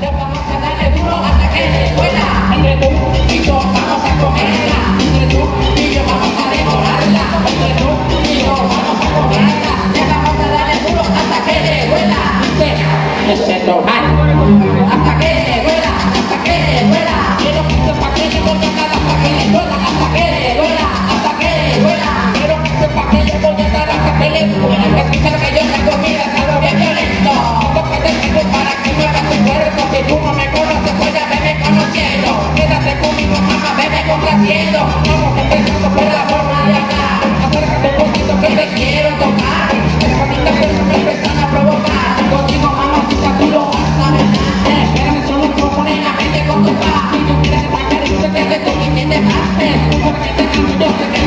Ya vamos a darle duro hasta que le duela.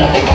Gracias.